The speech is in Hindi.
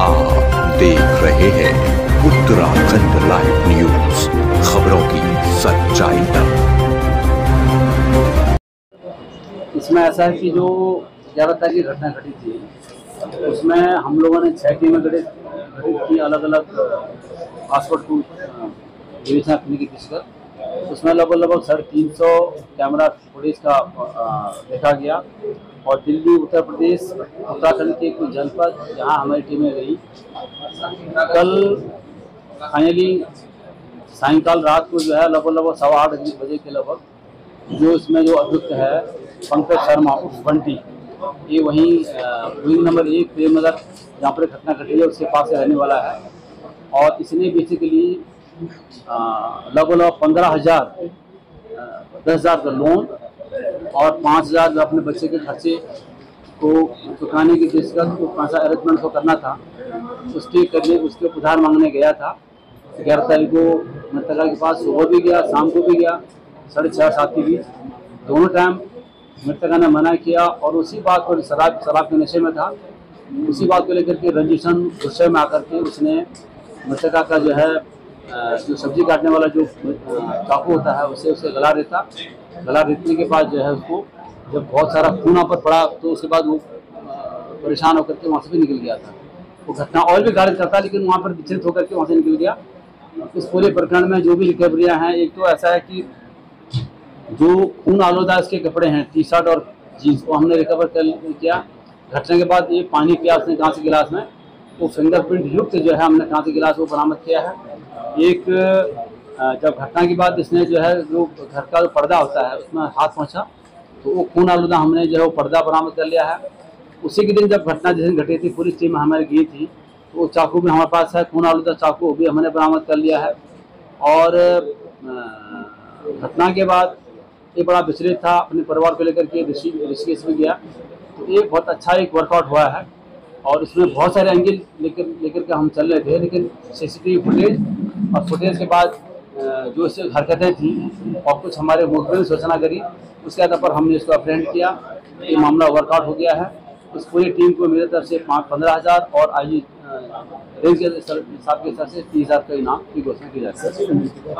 आप देख रहे हैं उत्तराखंड लाइव न्यूज़, खबरों की सच्चाई तक इसमें ऐसा है कि जो तारीख की घटना घटी थी, उसमें हम लोगों ने छः टीमें गठित की अलग अलग पासपोर्ट टू डिविजन अपनी की कर। उसमें लगभग लगभग साढ़े तीन सौ कैमरा फुटेज का देखा गया। और दिल्ली, उत्तर प्रदेश, उत्तराखंड के कुछ जनपद जहाँ हमारी टीमें गई कल फाइनली सायंकाल रात को जो है लगभग लगभग सवा आठ बजे के लगभग जो इसमें जो अभियुक्त है पंकज शर्मा, उर्फ़ बंटी, ये वहीं विंग नंबर एक प्रेम नगर जहाँ पर घटना घटी है, उसके पास से रहने वाला है। और इसने बेसिकली लगभग लगभग पंद्रह हज़ार दस हज़ार का लोन और पाँच हज़ार अपने बच्चे के खर्चे को चुकाने की दिक्कत को पैसा अरेंजमेंट को करना था, उसके करने, उसके उधार मांगने गया था। ग्यारह तारीख को मृतका के पास सुबह भी गया, शाम को भी गया, साढ़े छः, सात के बीच। दोनों टाइम मृतका ने मना किया और उसी बात पर शराब शराब के नशे में था। उसी बात को लेकर के रंजिशन गुस्से में आकर के उसने मृतका का जो है जो सब्ज़ी काटने वाला जो चाकू होता है, उसे उसे गला देता। गला देने के बाद जो है उसको जब बहुत सारा खून पर पड़ा तो उसके बाद वो परेशान होकर के वहाँ से भी निकल गया था। वो घटना और भी गाड़ी करता लेकिन वहाँ पर विचलित होकर के वहाँ से निकल गया। इस पूरे प्रकरण में जो भी रिकवरियाँ हैं, एक तो ऐसा है कि जो खून आलोदा इसके कपड़े हैं टी शर्ट और जीन्स को हमने रिकवर कर किया घटना के बाद ये पानी पिया उसने कांच गिलास में, वो फिंगरप्रिंट युक्त जो है हमने कांच गिलास को बरामद किया है। एक जब घटना के बाद इसने जो है, जो घर का जो पर्दा होता है, उसमें हाथ पहुँचा तो वो खून आलूदा हमने जो है, वो पर्दा बरामद कर लिया है। उसी के दिन जब घटना जिस दिन घटी थी पुलिस टीम हमारी गई थी तो वो चाकू भी हमारे पास है, खून आलूदा चाकू भी हमने बरामद कर लिया है। और घटना के बाद ये बड़ा विचलित था, अपने परिवार को लेकर के ऋषिकेश में गया। तो ये बहुत अच्छा एक वर्कआउट हुआ है। और इसमें बहुत सारे एंगल लेकर लेकर के हम चल रहे थे, लेकिन सीसीटीवी फुटेज और फुटेज के बाद जो इससे हरकतें थी, और कुछ हमारे मुखबिर ने सूचना करी, उसके आधार पर हमने इसको अप्रेंड किया। ये मामला वर्कआउट हो गया है। उस पूरी टीम को मेरे तरफ़ से पाँच पंद्रह हज़ार और आई रेंज के साहब के तरफ़ से तीस हज़ार का इनाम की घोषणा की जाती है।